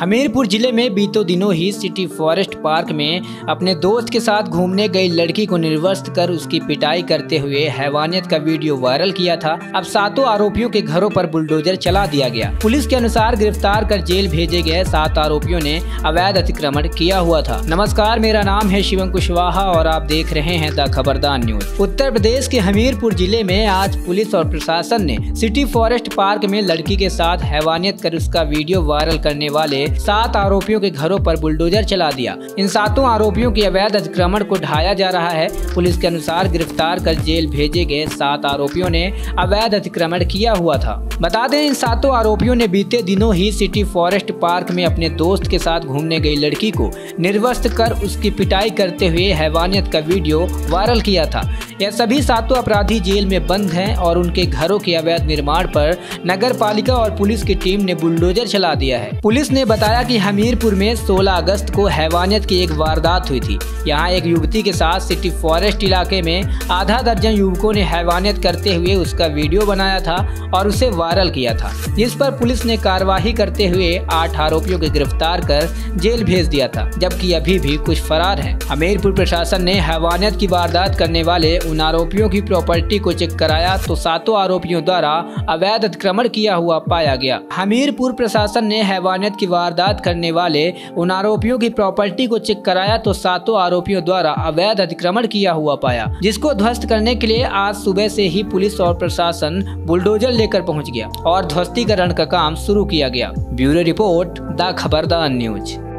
हमीरपुर ज़िले में बीतों दिनों ही सिटी फॉरेस्ट पार्क में अपने दोस्त के साथ घूमने गई लड़की को निर्वस्त कर उसकी पिटाई करते हुए हैवानियत का वीडियो वायरल किया था। अब सातों आरोपियों के घरों पर बुलडोजर चला दिया गया। पुलिस के अनुसार गिरफ़्तार कर जेल भेजे गए सात आरोपियों ने अवैध अतिक्रमण किया हुआ था। नमस्कार, मेरा नाम है शिवम कुशवाहा और आप देख रहे हैं द खबरदार न्यूज़। उत्तर प्रदेश के हमीरपुर ज़िले में आज पुलिस और प्रशासन ने सिटी फॉरेस्ट पार्क में लड़की के साथ हैवानियत कर उसका वीडियो वायरल करने वाले सात आरोपियों के घरों पर बुलडोजर चला दिया। इन सातों आरोपियों के अवैध अतिक्रमण को ढाया जा रहा है। पुलिस के अनुसार गिरफ़्तार कर जेल भेजे गए सात आरोपियों ने अवैध अतिक्रमण किया हुआ था। बता दें, इन सातों आरोपियों ने बीते दिनों ही सिटी फॉरेस्ट पार्क में अपने दोस्त के साथ घूमने गई लड़की को निर्वस्त कर उसकी पिटाई करते हुए हैवानियत का वीडियो वायरल किया था। यह सभी सातों अपराधी जेल में बंद हैं और उनके घरों के अवैध निर्माण पर नगर पालिका और पुलिस की टीम ने बुलडोजर चला दिया है। पुलिस ने बताया कि हमीरपुर में 16 अगस्त को हैवानियत की एक वारदात हुई थी। यहाँ एक युवती के साथ सिटी फॉरेस्ट इलाके में आधा दर्जन युवकों ने हैवानियत करते हुए उसका वीडियो बनाया था और उसे वायरल किया था। जिस पर पुलिस ने कार्यवाही करते हुए आठ आरोपियों को गिरफ़्तार कर जेल भेज दिया था, जबकि अभी भी कुछ फरार है। हमीरपुर प्रशासन ने हैवानियत की वारदात करने वाले उन आरोपियों की प्रॉपर्टी को चेक कराया तो सातों आरोपियों द्वारा अवैध अतिक्रमण किया हुआ पाया गया। हमीरपुर प्रशासन ने हैवानियत की वारदात करने वाले उन आरोपियों की प्रॉपर्टी को चेक कराया तो सातों आरोपियों द्वारा अवैध अतिक्रमण किया हुआ पाया, जिसको ध्वस्त करने के लिए आज सुबह से ही पुलिस और प्रशासन बुलडोजर लेकर पहुँच गया और ध्वस्तीकरण का काम शुरू किया गया। Bureau report, the Khabardar news.